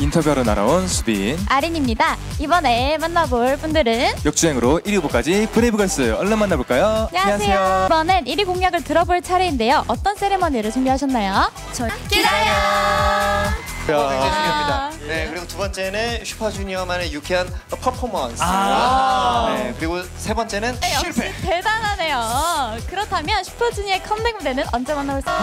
인터뷰하러 날아온 수빈 아린입니다. 이번에 만나볼 분들은 역주행으로 1위 후보까지 브레이브걸스 얼른 만나볼까요? 안녕하세요. 이번엔 1위 공약을 들어볼 차례인데요. 어떤 세레머니를 준비하셨나요? 저 기다려. 야. 굉장히 중요합니다. 네, 그리고 두 번째는 슈퍼주니어만의 유쾌한 퍼포먼스. 아. 네, 그리고 세 번째는 네, 역시 대단하네요. 그렇다면 슈퍼주니어의 컴백 무대는 언제 만나볼까요?